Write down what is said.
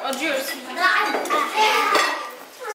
Oh juice?